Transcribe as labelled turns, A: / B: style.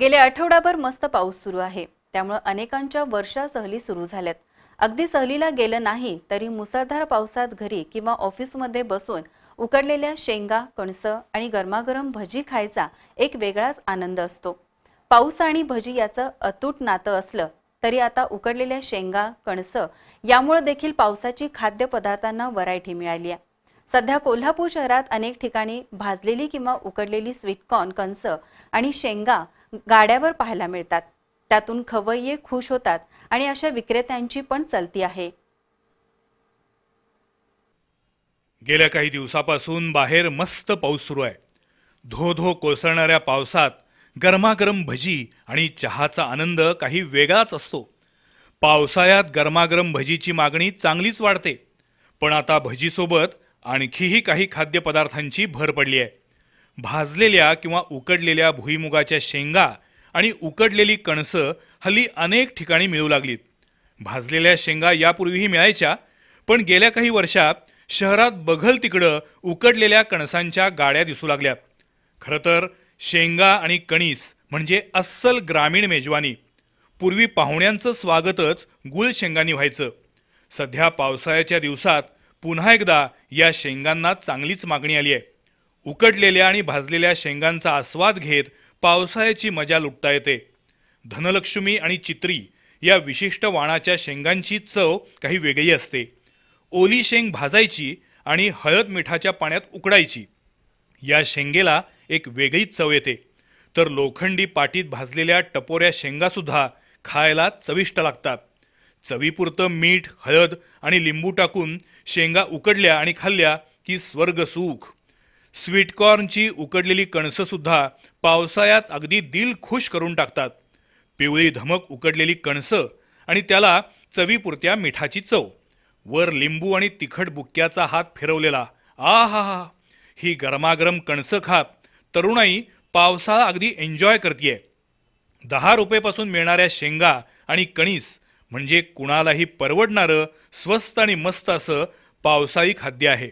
A: गेले आठवडाभर मस्त पाऊस सुरू आहे. त्यामुळे अनेकांच्या वर्षा सहली सुरू झाल्यात. अगदी सहलीला गेलं नाही तरी मुसळधार पावसात घरी किंवा ऑफिसमध्ये बसून उकडलेल्या शेंगा कणसं आणि गरमागरम भजी खायचा एक वेगळाच आनंद असतो. पाऊस आणि भजी याचं अतूट नातं असलं तरी आता उकडलेल्या शेंगा कणसं यामुळे देखील पावसाची खाद्यपदार्थांना व्हरायटी मिळाली आहे. सध्या कोल्हापूर शहरात अनेक ठिकाणी भाजलेली किंवा उकडलेली स्वीटकॉर्न कणसं आणि शेंगा गाड्यावर पाहायला मिळतात. त्यातून खवय्ये खुश होतात आणि अशा विक्रेत्यांची पण चलती आहे.
B: गेल्या काही दिवसापासून बाहेर मस्त पाऊस सुरू आहे. धो धो कोसळणाऱ्या पावसात गरमागरम भजी आणि चहाचा आनंद काही वेगळाच असतो. पावसाळ्यात गरमागरम भजीची मागणी चांगलीच वाढते. पण आता भजीसोबत आणखीही काही खाद्यपदार्थांची भर पडली आहे. भाजलेल्या किंवा उकडलेल्या भुईमुगाच्या शेंगा आणि उकडलेली कणसं हल्ली अनेक ठिकाणी मिळू लागलीत. भाजलेल्या शेंगा यापूर्वीही मिळायच्या पण गेल्या काही वर्षात शहरात बघल तिकडं उकडलेल्या कणसांच्या गाड्या दिसू लागल्या. खरं तर शेंगा आणि कणीस म्हणजे अस्सल ग्रामीण मेजवानी. पूर्वी पाहुण्यांचं स्वागतच गुळ शेंगांनी व्हायचं. सध्या पावसाळ्याच्या दिवसात पुन्हा एकदा या शेंगांना चांगलीच मागणी आली आहे. उकडलेल्या आणि भाजलेल्या शेंगांचा आस्वाद घेत पावसाळ्याची मजा लुटता येते. धनलक्ष्मी आणि चित्री या विशिष्ट वाणाच्या शेंगांची चव काही वेगळी असते. ओली शेंग भाजायची आणि हळद मिठाच्या पाण्यात उकडायची. या शेंगेला एक वेगळीच चव येते. तर लोखंडी पाटीत भाजलेल्या टपोऱ्या शेंगासुद्धा खायला चविष्ट लागतात. चवीपुरतं मीठ हळद आणि लिंबू टाकून शेंगा उकडल्या आणि खाल्ल्या की स्वर्ग सुख. स्वीटकॉर्नची उकडलेली कणसंसुद्धा पावसाळ्यात अगदी दिल खुश करून टाकतात. पिवळी धमक उकडलेली कणसं आणि त्याला चवीपुरत्या मिठाची चव. वर लिंबू आणि तिखट बुक्क्याचा हात फिरवलेला आ हा हा ही गरमागरम कणसं खात तरुणाई पावसाळा अगदी एन्जॉय करते दहा रुपयेपासून मिळणाऱ्या शेंगा आणि कणीस म्हणजे कुणालाही परवडणारं स्वस्त आणि मस्त असं पावसाळी खाद्य आहे.